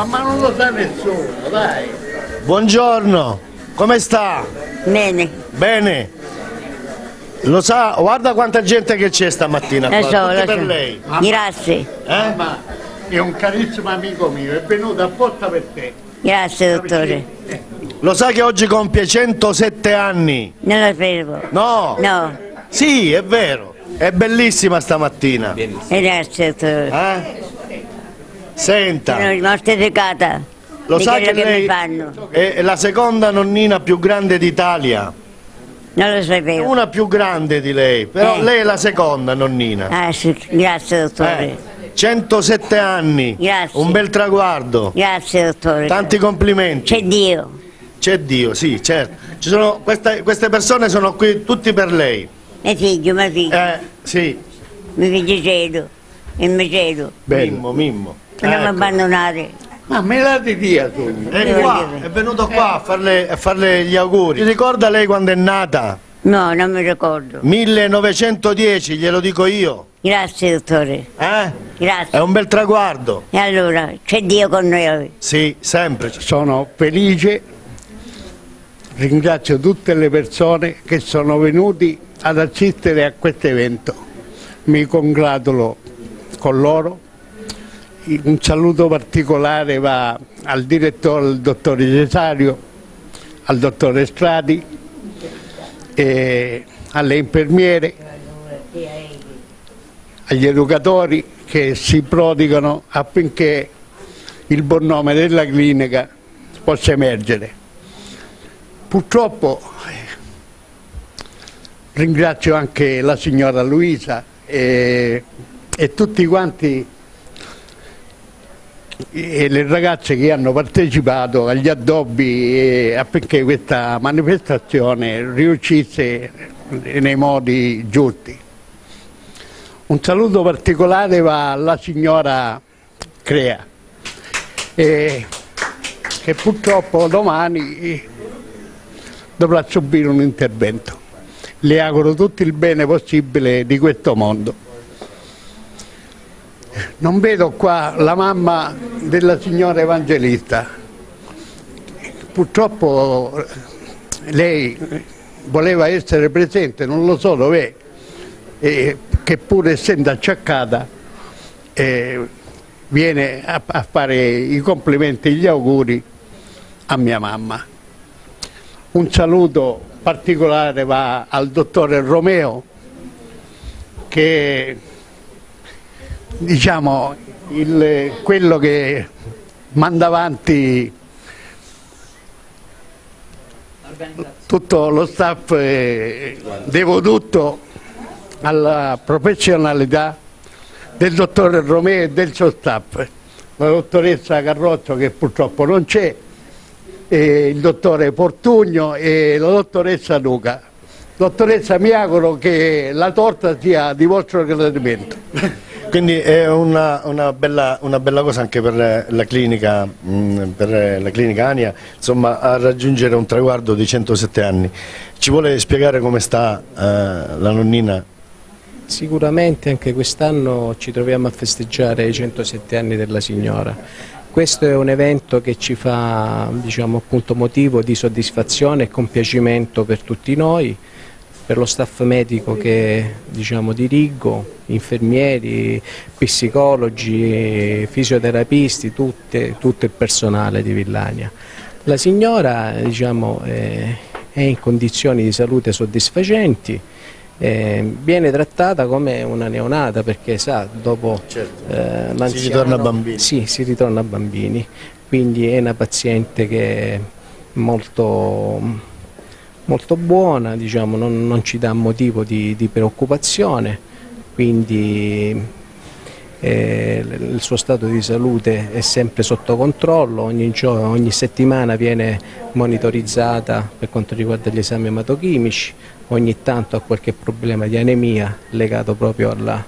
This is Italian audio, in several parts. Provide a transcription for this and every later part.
ma, ma non lo sa nessuno, dai. Buongiorno, come sta? Bene, Bene. Lo sa, guarda quanta gente che c'è stamattina lo qua, so, tutti lo per so. lei. Grazie, Eh? Ma è un carissimo amico mio, è venuto apposta per te. grazie dottore. Lo sa che oggi compie 107 anni? Non lo sapevo. No? No, Sì, è vero. È bellissima stamattina. e grazie dottore. Eh? Senta, Sono mortificata lo sa che che lei mi fanno. è la seconda nonnina più grande d'Italia. Non lo sapevo. Una più grande di lei, però Eh. lei è la seconda nonnina. Ah sì, grazie dottore. Eh, 107 anni, Grazie. un bel traguardo, Grazie dottore. tanti complimenti. C'è Dio. C'è Dio, sì, certo. Ci sono, questa- queste persone sono qui tutti per lei. Mio figlio, mio figlio, Eh, sì, mio figlio cedo, il mio cedo. Mimmo, Mimmo. Non mi Ecco. abbandonate. Ma me la di dia tu. È qua, è venuto qua a farle, a farle gli auguri. Si ricorda lei quando è nata? No, non mi ricordo. 1910, glielo dico io. Grazie dottore. Eh? È Grazie. un bel traguardo. E allora, c'è Dio con noi. Sì, sempre. Sono felice, ringrazio tutte le persone che sono venuti ad assistere a questo evento. Mi congratulo con loro. Un saluto particolare va al direttore, al dottore Cesario, al dottore Strati, alle infermiere, agli educatori che si prodigano affinché il buon nome della clinica possa emergere. Purtroppo ringrazio anche la signora Luisa e, e tutti quanti e le ragazze che hanno partecipato agli addobbi affinché questa manifestazione riuscisse nei modi giusti. Un saluto particolare va alla signora Crea, eh, che purtroppo domani dovrà subire un intervento. Le auguro tutto il bene possibile di questo mondo. Non vedo qua la mamma della signora Evangelista. Purtroppo eh, lei voleva essere presente, non lo so dov'è, che pur essendo acciaccata eh, viene a, a fare i complimenti e gli auguri a mia mamma. Un saluto particolare va al dottore Romeo che diciamo il- quello che manda avanti tutto lo staff devo tutto alla professionalità del dottore Romeo e del suo staff. La dottoressa Carrozzo che purtroppo non c'è il dottore Portugno e la dottoressa Luca. Dottoressa mi auguro che la torta sia di vostro gradimento Quindi è una, una bella, una bella cosa anche per la clinica, mh, per la clinica Ania, insomma, a raggiungere un traguardo di 107 anni. Ci vuole spiegare come sta eh, la nonnina? Sicuramente anche quest'anno ci troviamo a festeggiare i 107 anni della signora. Questo è un evento che ci fa diciamo, motivo di soddisfazione e compiacimento per tutti noi, per lo staff medico che diciamo, dirigo, infermieri, psicologi, fisioterapisti, tutte- tutto il personale di Villania. La signora diciamo, eh, è in condizioni di salute soddisfacenti, eh, viene trattata come una neonata perché sa, dopo Certo. eh, Si ritorna bambini. Sì, si ritorna bambini, quindi è una paziente che è molto, molto buona, diciamo, non, non ci dà motivo di, di preoccupazione, quindi eh, il suo stato di salute è sempre sotto controllo, ogni, ogni settimana viene monitorizzata per quanto riguarda gli esami ematochimici, ogni tanto ha qualche problema di anemia legato proprio alla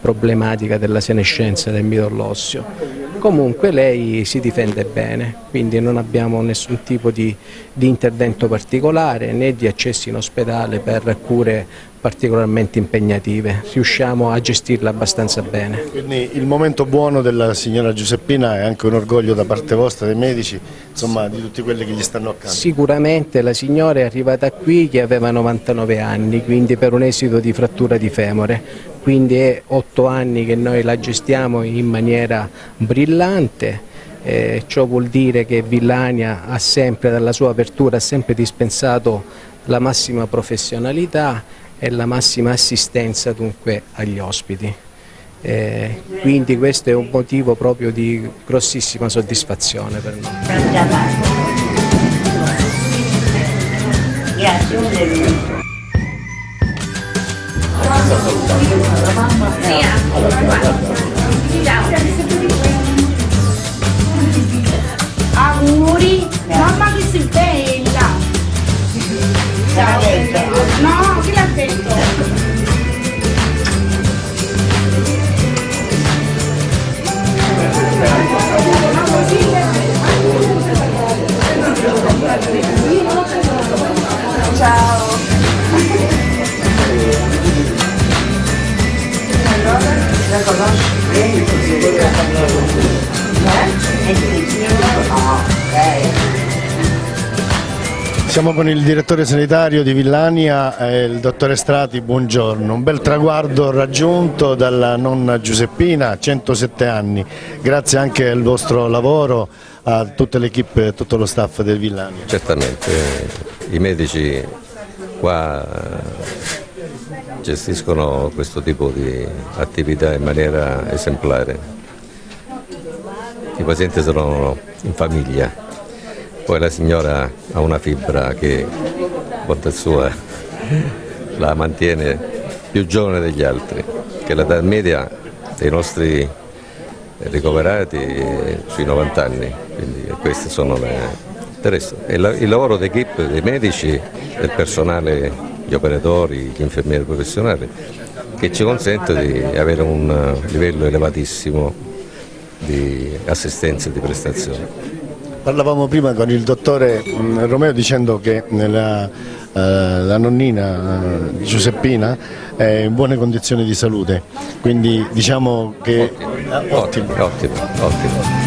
problematica della senescenza del midollo osseo. Comunque lei si difende bene, quindi non abbiamo nessun tipo di, di intervento particolare né di accessi in ospedale per cure particolarmente impegnative, riusciamo a gestirla abbastanza bene. Quindi il momento buono della signora Giuseppina è anche un orgoglio da parte vostra, dei medici, insomma di tutti quelli che gli stanno accanto. Sicuramente la signora è arrivata qui che aveva 99 anni, quindi per un esito di frattura di femore, quindi è otto anni che noi la gestiamo in maniera brillante. Eh, ciò vuol dire che Villania ha sempre, dalla sua apertura, ha sempre dispensato la massima professionalità e la massima assistenza dunque agli ospiti. Eh, quindi questo è un motivo proprio di grossissima soddisfazione per noi. Grazie, un minuto. Auguri, mamma che sei bella! Detto? No, chi l'ha detto? Siamo con il direttore sanitario di Villania, il dottore Strati, buongiorno. Un bel traguardo raggiunto dalla nonna Giuseppina, 107 anni, grazie anche al vostro lavoro, a tutte le equip e tutto lo staff del Villania. Certamente, i medici qua gestiscono questo tipo di attività in maniera esemplare. I pazienti sono in famiglia, poi la signora ha una fibra che, bontà sua, la mantiene più giovane degli altri, che l'età media dei nostri ricoverati è sui 90 anni, quindi queste sono le... il lavoro d'equipe dei medici, del personale, gli operatori, gli infermieri professionali, che ci consente di avere un eh, livello elevatissimo di assistenza e di prestazione. Parlavamo prima con il dottore mm, Romeo dicendo che la, eh, la nonnina eh, Giuseppina è in buone condizioni di salute, quindi diciamo che... Ah, Ottimo, ottimo, ottimo.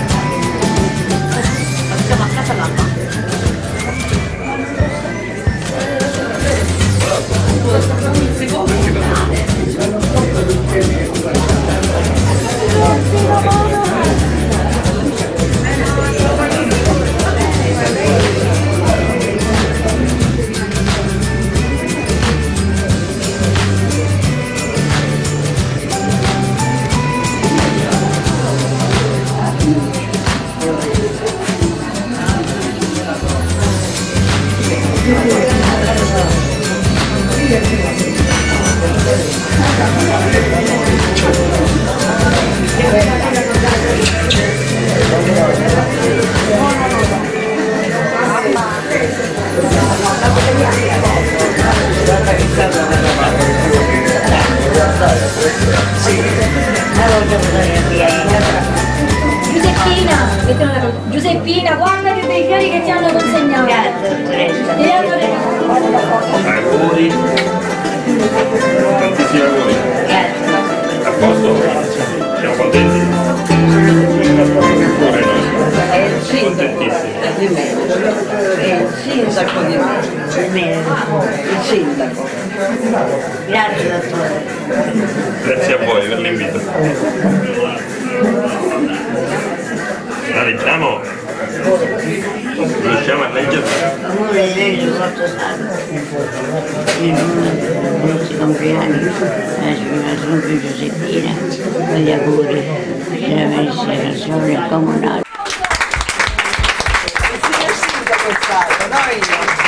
Giuseppina. Giuseppina, guarda che bei fiori che ti hanno consegnato. Grazie. Ti hanno. Auguri. Tantissimi auguri. Grazie. A posto? Siamo contenti? Il sindaco Contentissimi. di me, è il sindaco di me, Bene. il sindaco. Grazie, dottore. Grazie a voi per l'invito. La leggiamo? Riusciamo a leggerla? Amore di legge sotto santo. In nome dei nostri compleanni, la signora Santa Giuseppina, gli auguri dell'amministrazione comunale. Il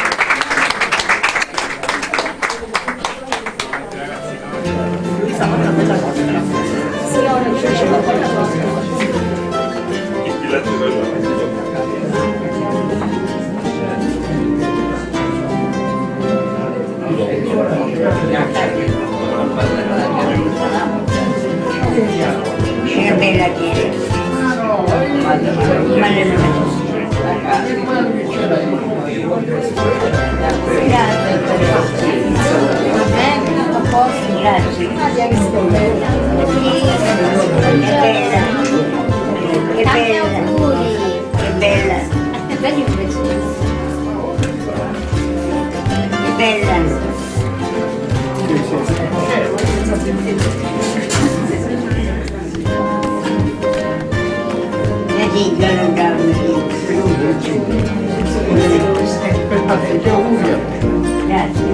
Grazie. Che bella. Che bella. Che bella. Che bella. Vedi, io non Grazie. Ha portato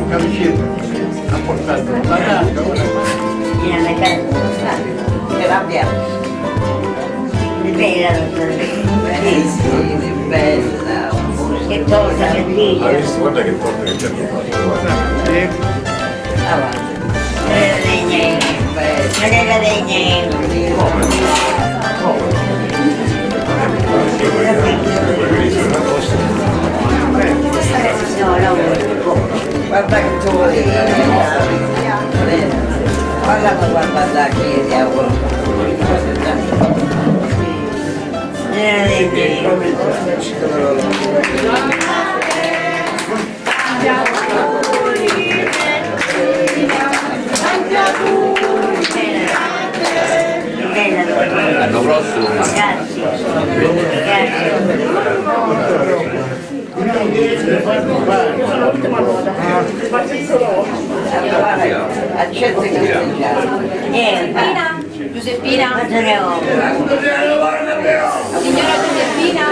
la carta, Vieni alla casa. Che l'abbiamo. Che bella la tua Sì, sì, che bella. Che cosa che dice. Guarda che torta che c'è. Avanti. Eh, legna. Non era No, no. Guarda che tu vuoi. Guarda come guarda la chiesa. Non era legna. Bella L'anno prossimo Grazie. Grazie. Accetta che Giuseppina? Giuseppina? ho? Signora Giuseppina?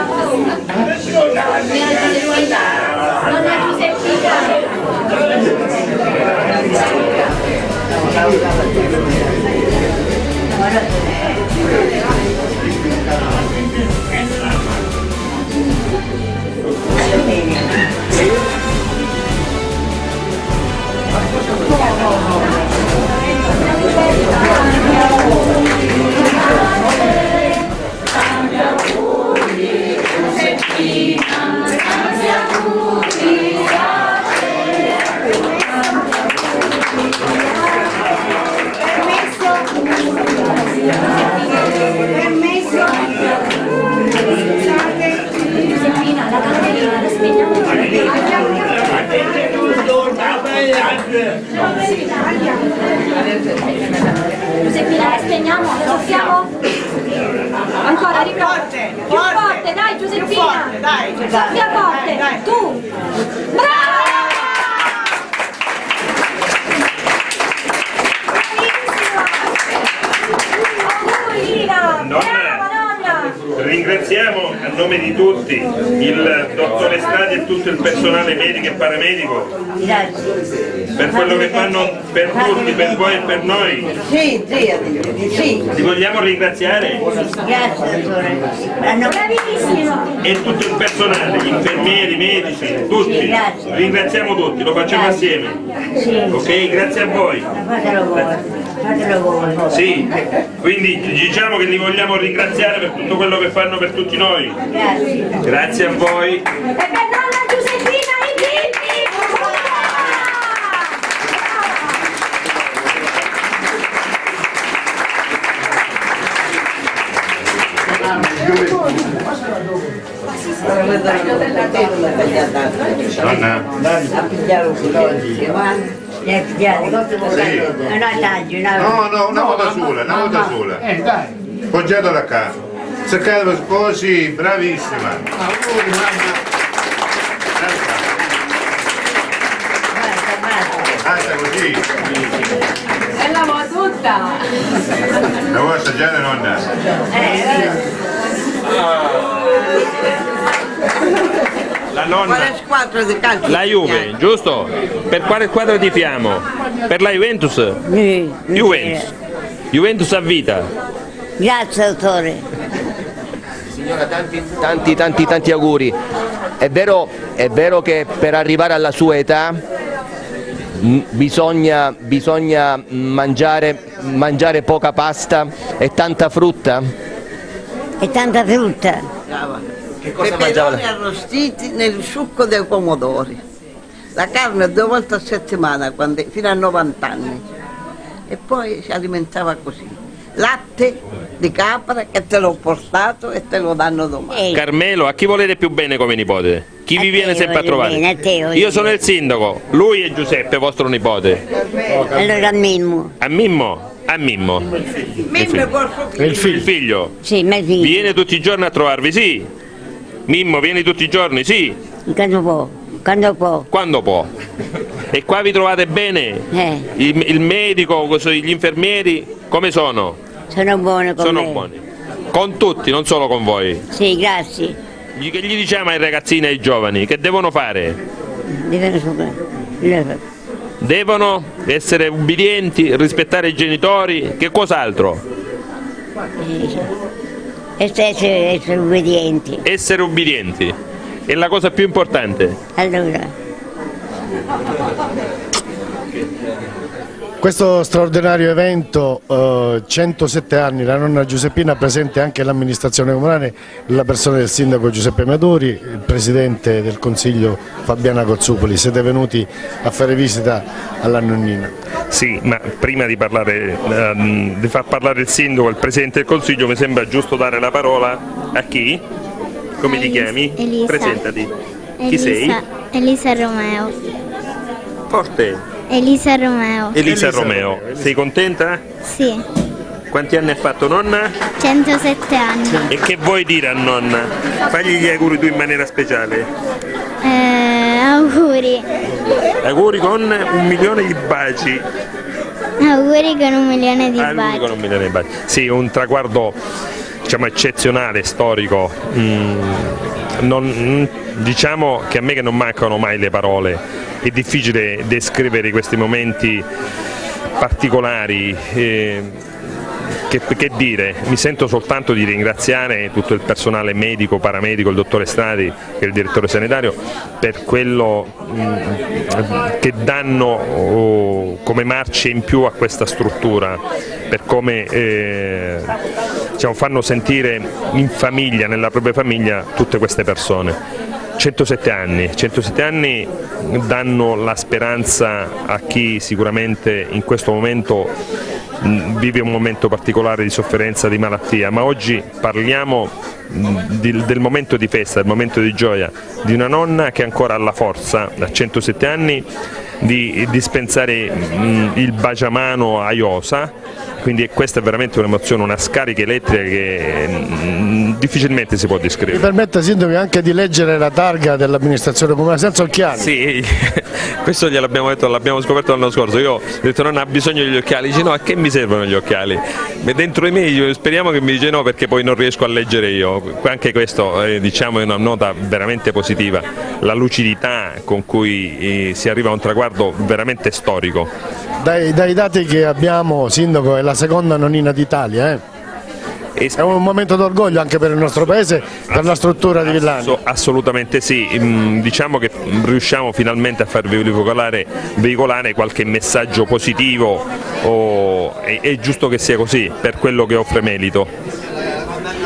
Signora Giuseppina? Nonna Giuseppina? Giuseppina, per quello che fanno per tutti, per voi e per noi. Sì, sì, sì. Li vogliamo ringraziare Grazie, dottore. Hanno Bravissimo! e tutto il personale, gli infermieri, i medici, tutti. Grazie. Ringraziamo tutti, lo facciamo assieme. Sì, Ok, grazie a. Fatelo voi. Sì, quindi diciamo che li vogliamo ringraziare per tutto quello che fanno per tutti noi. Grazie. Grazie a voi. Nonna, A pigliare un. Ne hai pigliati? No, no, taglio, no. No, no, una volta sola, una volta sola. Eh, dai. Poggiato da casa. Cercate così, bravissima. Auguri, mamma. Basta così. E la mo tutta! La vuoi assaggiare nonna? Eh, la Quale nonna, squadra di calcio? la Juve, giusto? Per quale squadra tifiamo? Per la Juventus? sì. Juventus. Juventus a vita. Grazie, dottore. Signora, tanti, tanti, tanti, tanti auguri. È vero, è vero che per arrivare alla sua età bisogna, bisogna mangiare, mangiare poca pasta e tanta frutta? E tanta frutta. Che cosa mangiava? Peperoni arrostiti nel succo dei pomodori. La carne due volte a settimana, quando- fino a 90 anni. E poi si alimentava così. latte di capra che te l'ho portato e te lo danno domani. Carmelo, a chi volete più bene come nipote? Chi vi viene sempre a trovare? bene, a te Io sono il sindaco, lui è Giuseppe, vostro nipote. Allora a Mimmo. A Mimmo? A Mimmo. Mimmo col suo Il figlio. Il figlio. Sì, ma sì. Viene tutti i giorni a trovarvi, sì. Mimmo, vieni tutti i giorni, sì. Quando può, quando può. Quando può. E qua vi trovate bene? Eh, Il, il medico, gli infermieri, come sono? sono buono con Sono me. buoni. Con tutti, non solo con voi. Sì, grazie. Gli- Che gli diciamo ai ragazzini e ai giovani? Che devono fare? Devono Devono essere ubbidienti, rispettare i genitori, che cos'altro? eh, essere, essere obbedienti. Essere ubbidienti. È la cosa più importante. Allora, Questo straordinario evento, eh, 107 anni, la nonna Giuseppina, presente anche l'amministrazione comunale, la persona del sindaco Giuseppe Maduri, il presidente del consiglio Fabiana Cozzupoli, siete venuti a fare visita alla nonnina. Sì, ma prima di, parlare, ehm, di far parlare il sindaco e il presidente del consiglio mi sembra giusto dare la parola a chi? Come ti chiami? Elisa. Presentati. Chi Elisa, sei? Elisa Romeo. Forte. Elisa Romeo. Elisa, Romeo. Sei contenta? Sì, Quanti anni ha fatto nonna? 107 anni. E che vuoi dire a nonna? Fagli gli auguri tu in maniera speciale. Eh, auguri. Auguri con un milione di baci. Auguri con un milione di Auguri baci. con un milione di baci. Sì, un traguardo diciamo, eccezionale, storico. Mm, non- diciamo che a me che non mancano mai le parole, è difficile descrivere questi momenti particolari. eh, che, che dire, mi sento soltanto di ringraziare tutto il personale medico, paramedico, il dottore Stradi e il direttore sanitario per quello mm, che danno oh, come marce in più a questa struttura, per come eh, diciamo, fanno sentire in famiglia, nella propria famiglia, tutte queste persone. 107 anni, 107 anni danno la speranza a chi sicuramente in questo momento mh, vive un momento particolare di sofferenza, di malattia, ma oggi parliamo di- del momento di festa, del momento di gioia di una nonna che ancora ha la forza a 107 anni di dispensare il baciamano a Iosa, quindi questa è veramente un'emozione, una scarica elettrica che mh, difficilmente si può Mi descrivere. permetta Sindaco anche di leggere la targa dell'amministrazione comunale senza occhiali. Sì, questo gliel'abbiamo detto, l'abbiamo scoperto l'anno scorso. Io ho detto non ha bisogno degli occhiali, dice no, a che mi servono gli occhiali? Ma dentro di me io speriamo che mi dice no perché poi non riesco a leggere io. Anche questo eh, diciamo è una nota veramente positiva, la lucidità con cui eh, si arriva a un traguardo veramente storico. Dai, dai dati che abbiamo, Sindaco, è la seconda nonnina d'Italia. eh. È un momento d'orgoglio anche per il nostro paese, per la struttura di Villani. Asso- assolutamente sì, Mm, diciamo che riusciamo finalmente a far veicolare, veicolare qualche messaggio positivo, o- è, è giusto che sia così per quello che offre Melito.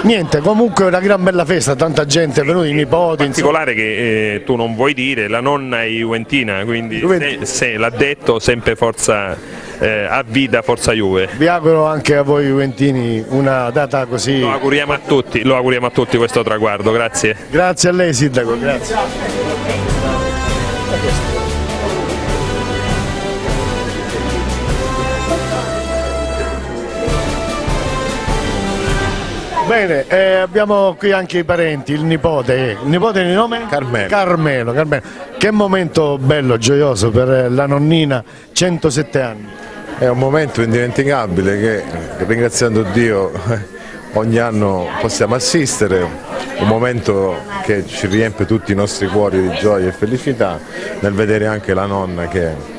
Niente, comunque una gran bella festa, tanta gente è venuta, i nipoti, In particolare che eh, tu non vuoi dire, la nonna è juventina, quindi se, se l'ha detto sempre forza eh, a vita, forza Juve. Vi auguro anche a voi Juventini una data così. Lo auguriamo a tutti, lo auguriamo a tutti questo traguardo, grazie. Grazie a lei Sindaco, grazie. Bene, eh, abbiamo qui anche i parenti, il nipote, il nipote di nome? Carmelo. Carmelo, Carmelo. Che momento bello, gioioso per la nonnina, 107 anni. È un momento indimenticabile che ringraziando Dio ogni anno possiamo assistere, un momento che ci riempie tutti i nostri cuori di gioia e felicità nel vedere anche la nonna che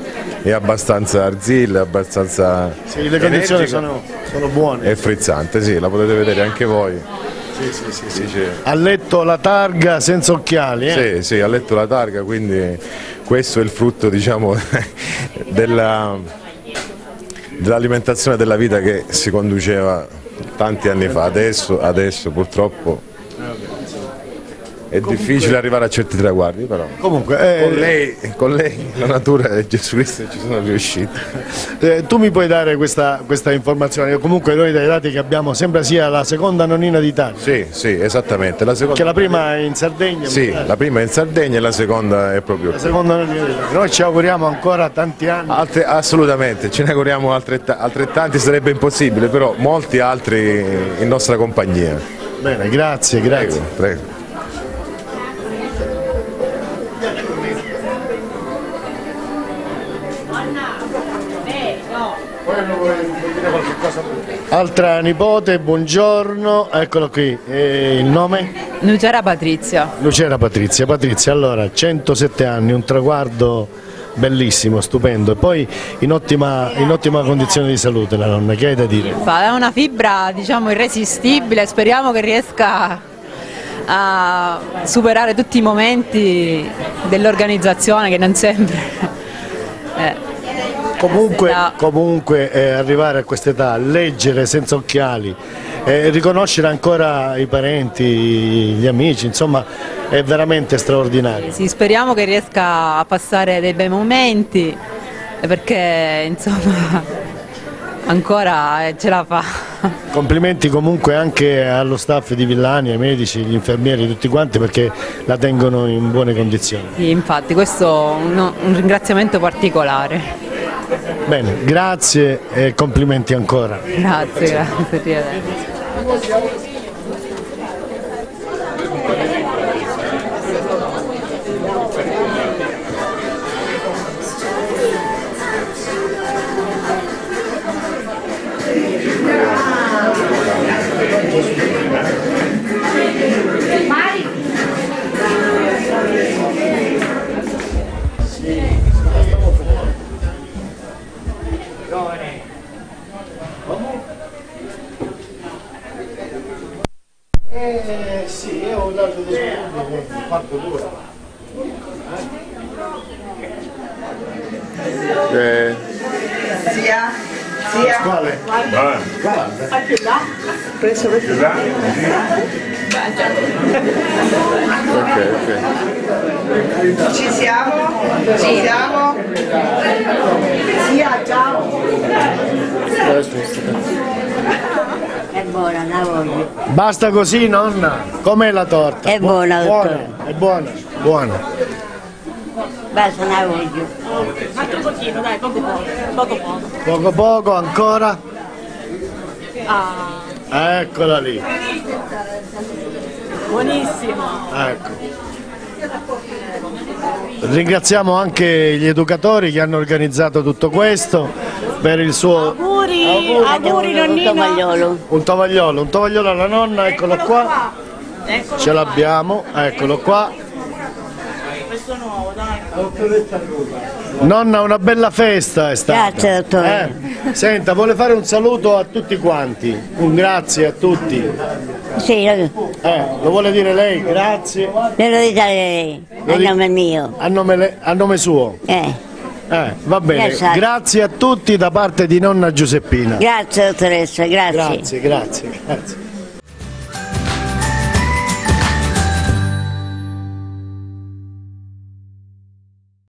è abbastanza arzilla, abbastanza Sì, le condizioni sono, sono buone. e frizzante, sì, la potete vedere anche voi. Sì, sì, sì, sì. Dice- Ha letto la targa senza occhiali, eh? Sì, sì, ha letto la targa, quindi questo è il frutto diciamo, della- dell'alimentazione della vita che si conduceva tanti anni fa. Adesso, adesso purtroppo è difficile arrivare a certi traguardi, però Comunque, eh, con, lei, con lei la natura e Gesù Cristo ci sono riusciti. eh, tu mi puoi dare questa, questa informazione? Comunque noi dai dati che abbiamo sembra sia la seconda nonnina d'Italia. Sì, sì, esattamente. La seconda, Che la prima è in Sardegna. sì, la prima è in Sardegna e la seconda è proprio La seconda nonnina d'Italia. Noi ci auguriamo ancora tanti anni. Altre- assolutamente, ce ne auguriamo altretta- altrettanti, sarebbe impossibile, però molti altri in nostra compagnia. Bene, grazie, grazie. Prego, prego. Altra nipote, buongiorno, eccolo qui, Eh, il nome? Nucera Patrizia. Lucera Patrizia. Patrizia, allora, 107 anni, un traguardo bellissimo, stupendo e poi in ottima, in ottima condizione di salute la nonna, che hai da dire? È una fibra diciamo irresistibile, speriamo che riesca a superare tutti i momenti dell'organizzazione che non sempre. Comunque, comunque eh, arrivare a quest'età, leggere senza occhiali, eh, riconoscere ancora i parenti, gli amici, insomma è veramente straordinario. sì, speriamo che riesca a passare dei bei momenti perché insomma ancora eh, ce la fa. Complimenti comunque anche allo staff di Villani, ai medici, agli infermieri, tutti quanti perché la tengono in buone condizioni. Sì, infatti questo è un, un ringraziamento particolare. Bene, grazie e complimenti ancora. Grazie, grazie. Fatto due. Eh, Sia, sia. Quale? A più là? Preso per più là? ok, ok. Ci siamo? Ci siamo? Sia, ciao. È buona, la voglio. Basta così nonna? Com'è la torta? È buona, buona, dottore. è buona, buona. Basta, la voglio. Altro pochino, dai, poco poco. Poco poco. Poco poco ancora? Ah, Eccola lì, buonissimo. ecco. Ringraziamo anche gli educatori che hanno organizzato tutto questo per il suo Auguri, auguri nonnino. Tomagliolo. un tovagliolo, un tovagliolo alla nonna, eccolo qua. Eccolo Ce qua. l'abbiamo, eccolo qua. Questo nuovo, dai. Nonna, una bella festa è stata. Grazie, dottore. Eh, Senta, vuole fare un saluto a tutti quanti, un grazie a tutti. Sì, lo, Eh, lo vuole dire lei? Grazie. lo dica lei, Lo a dico- nome mio. A nome, le- a nome suo. Eh. Eh, va bene. Grazie. Grazie a tutti da parte di nonna Giuseppina. Grazie dottoressa, grazie. Grazie, grazie, grazie.